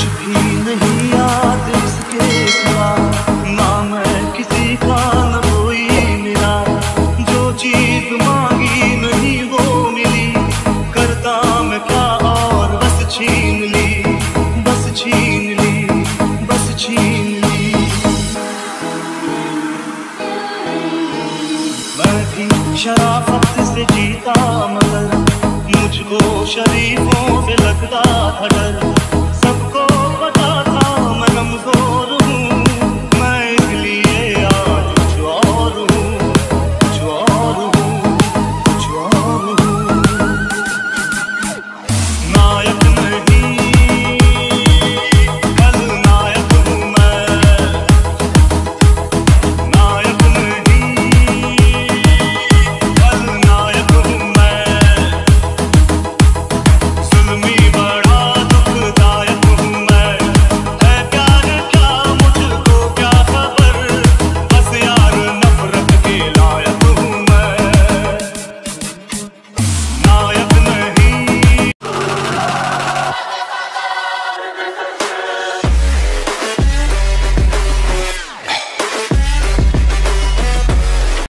कुछ भी नहीं याद इसके सिवा। ना मैं किसी का, न कोई मिला। जो चीज़ मांगी नहीं वो मिली। करता मैं क्या और बस छीन ली। बस छीन ली, बस छीन ली। मैं भी शराफत से जीता मगर, मुझको शरीफों से लगता था डर